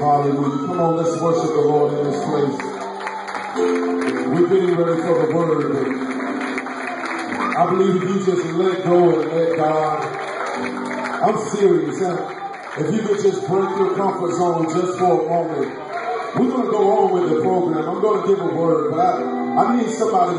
Hallelujah. Come on, let's worship the Lord in this place. We're getting ready for the word. I believe if you just let go and let God, I'm serious. If you could just break your comfort zone just for a moment, we're going to go on with the program. I'm going to give a word, but I, I need somebody.